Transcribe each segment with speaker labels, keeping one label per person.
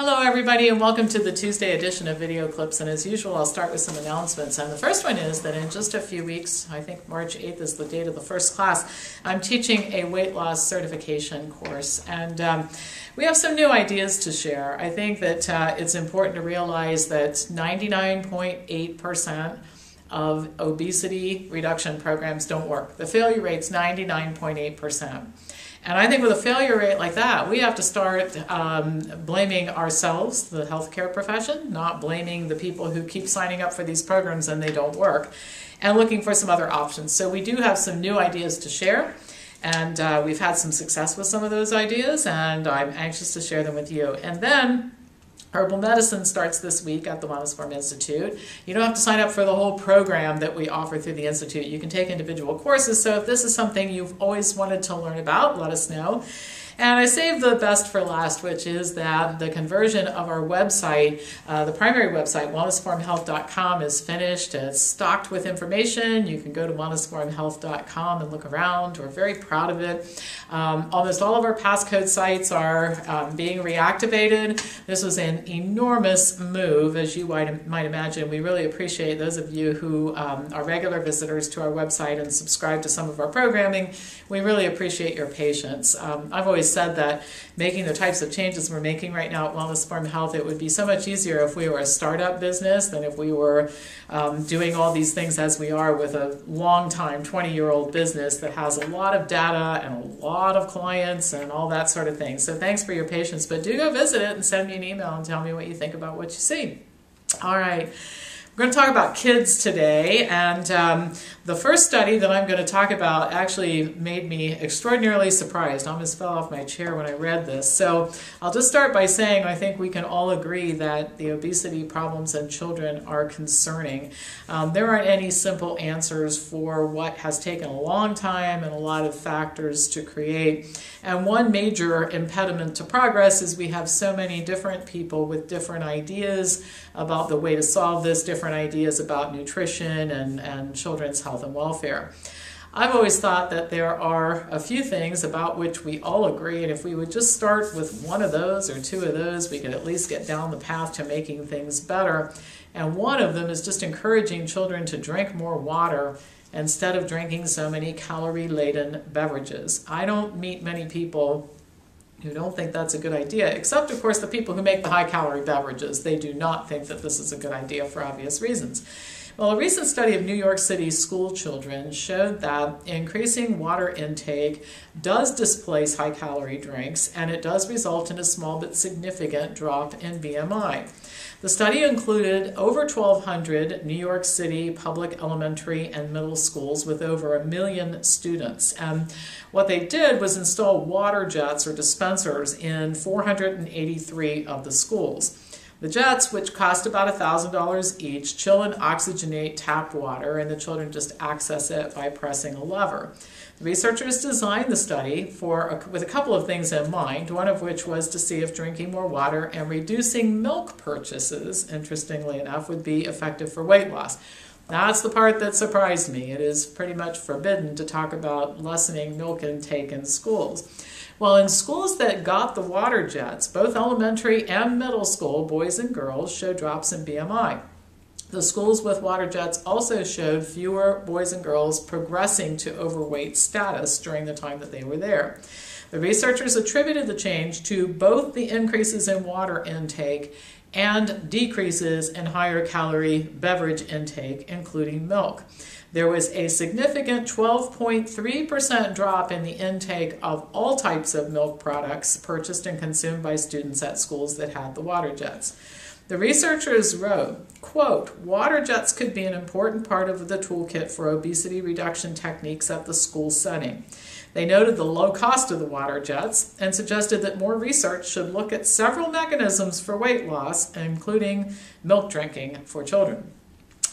Speaker 1: Hello everybody and welcome to the Tuesday edition of Video Clips and as usual I'll start with some announcements and the first one is that in just a few weeks, I think March 8th is the date of the first class, I'm teaching a weight loss certification course and um, we have some new ideas to share. I think that uh, it's important to realize that 99.8% of obesity reduction programs don't work. The failure rate's 99.8%. And I think with a failure rate like that, we have to start um, blaming ourselves, the healthcare profession, not blaming the people who keep signing up for these programs and they don't work, and looking for some other options. So we do have some new ideas to share. And uh, we've had some success with some of those ideas, and I'm anxious to share them with you. And then Herbal medicine starts this week at the Wellness Forum Institute. You don't have to sign up for the whole program that we offer through the Institute. You can take individual courses. So if this is something you've always wanted to learn about, let us know. And I saved the best for last, which is that the conversion of our website, uh, the primary website, wellnessforumhealth.com, is finished. It's stocked with information. You can go to wellnessforumhealth.com and look around. We're very proud of it. Um, almost all of our passcode sites are um, being reactivated. This was an enormous move, as you might, might imagine. We really appreciate those of you who um, are regular visitors to our website and subscribe to some of our programming. We really appreciate your patience. Um, I've always said that making the types of changes we're making right now at Wellness Forum Health, it would be so much easier if we were a startup business than if we were um, doing all these things as we are with a long time, 20 year old business that has a lot of data and a lot of clients and all that sort of thing. So thanks for your patience, but do go visit it and send me an email and tell me what you think about what you see. All right. We're going to talk about kids today, and um, the first study that I'm going to talk about actually made me extraordinarily surprised. I almost fell off my chair when I read this. So I'll just start by saying I think we can all agree that the obesity problems in children are concerning. Um, there aren't any simple answers for what has taken a long time and a lot of factors to create. And one major impediment to progress is we have so many different people with different ideas about the way to solve this, different ideas about nutrition and, and children's health and welfare. I've always thought that there are a few things about which we all agree, and if we would just start with one of those or two of those, we could at least get down the path to making things better. And one of them is just encouraging children to drink more water instead of drinking so many calorie laden beverages. I don't meet many people who don't think that's a good idea, except, of course, the people who make the high calorie beverages. They do not think that this is a good idea for obvious reasons. Well, a recent study of New York City school children showed that increasing water intake does displace high calorie drinks and it does result in a small but significant drop in BMI. The study included over 1,200 New York City public elementary and middle schools with over a million students. And what they did was install water jets or dispensers in 483 of the schools. The jets, which cost about $1,000 each, chill and oxygenate tap water, and the children just access it by pressing a lever. The researchers designed the study for a, with a couple of things in mind, one of which was to see if drinking more water and reducing milk purchases, interestingly enough, would be effective for weight loss. That's the part that surprised me. It is pretty much forbidden to talk about lessening milk intake in schools. Well, in schools that got the water jets, both elementary and middle school, boys and girls showed drops in BMI. The schools with water jets also showed fewer boys and girls progressing to overweight status during the time that they were there. The researchers attributed the change to both the increases in water intake and decreases in higher calorie beverage intake, including milk there was a significant 12.3% drop in the intake of all types of milk products purchased and consumed by students at schools that had the water jets. The researchers wrote, quote, water jets could be an important part of the toolkit for obesity reduction techniques at the school setting. They noted the low cost of the water jets and suggested that more research should look at several mechanisms for weight loss, including milk drinking for children.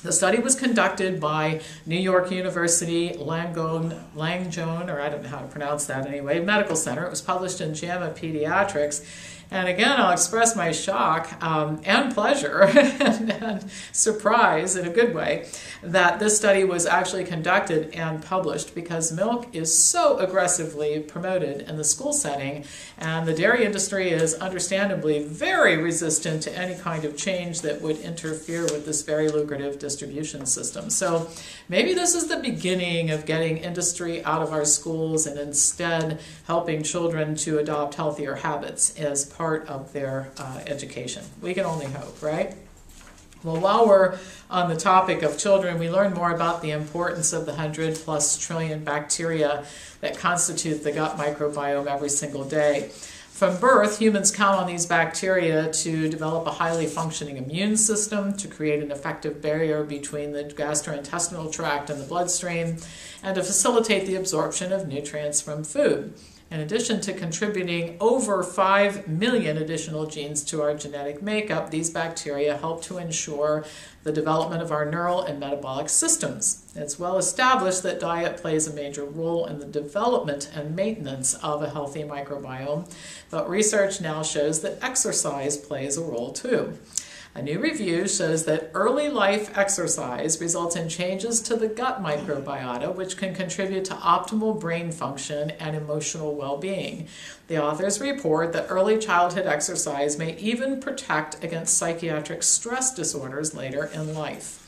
Speaker 1: The study was conducted by New York University Langone, or I don't know how to pronounce that anyway, Medical Center. It was published in JAMA Pediatrics, And again, I'll express my shock um, and pleasure and, and, surprise in a good way that this study was actually conducted and published because milk is so aggressively promoted in the school setting, and the dairy industry is understandably very resistant to any kind of change that would interfere with this very lucrative distribution system. So maybe this is the beginning of getting industry out of our schools and instead helping children to adopt healthier habits as part of their uh, education. We can only hope, right? Well, while we're on the topic of children, we learn more about the importance of the 100 plus trillion bacteria that constitute the gut microbiome every single day. From birth, humans count on these bacteria to develop a highly functioning immune system, to create an effective barrier between the gastrointestinal tract and the bloodstream, and to facilitate the absorption of nutrients from food. In addition to contributing over 5 million additional genes to our genetic makeup, these bacteria help to ensure the development of our neural and metabolic systems. It's well established that diet plays a major role in the development and maintenance of a healthy microbiome, but research now shows that exercise plays a role too. A new review shows that early life exercise results in changes to the gut microbiota, which can contribute to optimal brain function and emotional well being. The authors report that early childhood exercise may even protect against psychiatric stress disorders later in life.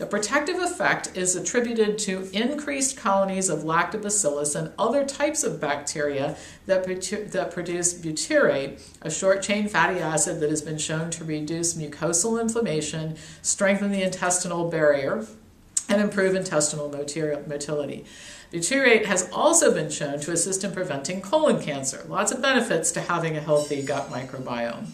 Speaker 1: The protective effect is attributed to increased colonies of lactobacillus and other types of bacteria that, that produce butyrate, a short chain fatty acid that has been shown to reduce mucosal inflammation, strengthen the intestinal barrier, and improve intestinal motility. Butyrate has also been shown to assist in preventing colon cancer. Lots of benefits to having a healthy gut microbiome.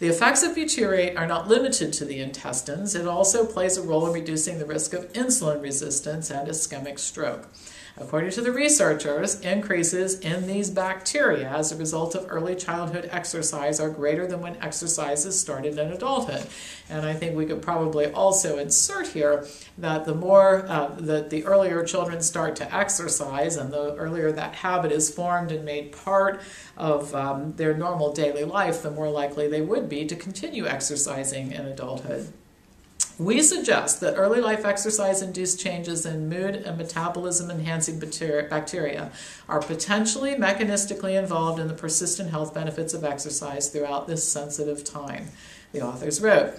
Speaker 1: The effects of butyrate are not limited to the intestines. It also plays a role in reducing the risk of insulin resistance and ischemic stroke. According to the researchers, increases in these bacteria as a result of early childhood exercise are greater than when exercise is started in adulthood. And I think we could probably also insert here that the more uh, that the earlier children start to exercise and the earlier that habit is formed and made part of um, their normal daily life, the more likely they would be to continue exercising in adulthood. We suggest that early life exercise induced changes in mood and metabolism enhancing bacteria are potentially mechanistically involved in the persistent health benefits of exercise throughout this sensitive time, the authors wrote.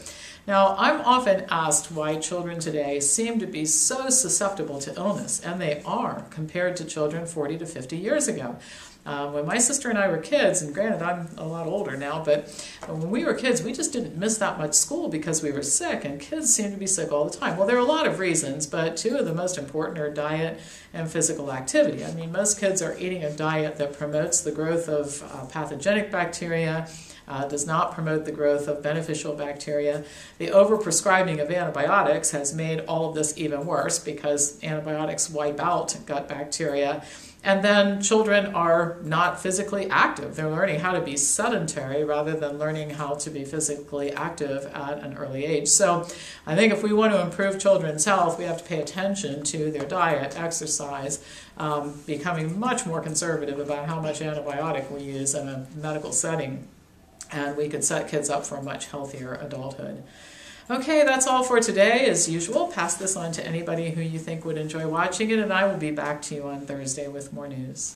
Speaker 1: Now, I'm often asked why children today seem to be so susceptible to illness, and they are compared to children 40 to 50 years ago. Um, when my sister and I were kids, and granted I'm a lot older now, but when we were kids, we just didn't miss that much school because we were sick, and kids seem to be sick all the time. Well, there are a lot of reasons, but two of the most important are diet and physical activity. I mean, most kids are eating a diet that promotes the growth of uh, pathogenic bacteria. Uh, does not promote the growth of beneficial bacteria. The overprescribing of antibiotics has made all of this even worse because antibiotics wipe out gut bacteria and then children are not physically active. They're learning how to be sedentary rather than learning how to be physically active at an early age. So I think if we want to improve children's health, we have to pay attention to their diet, exercise, um, becoming much more conservative about how much antibiotic we use in a medical setting. And we could set kids up for a much healthier adulthood. Okay, that's all for today. As usual, pass this on to anybody who you think would enjoy watching it, and I will be back to you on Thursday with more news.